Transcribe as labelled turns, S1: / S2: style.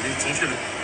S1: 你出去了。